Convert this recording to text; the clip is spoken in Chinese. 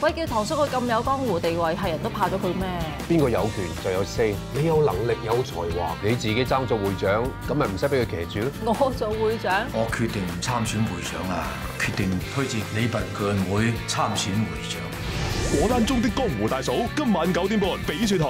鬼，叫唐叔佢咁有江湖地位，系人都怕咗佢咩？邊個有權就有聲你有能力有才華，你自己爭做會長，咁咪唔使俾佢騎住咯。我做會長，我決定唔參選會長啦，決定推薦李拔強會參選會長。果单中的江湖大嫂，今晚九點半，翡翠台。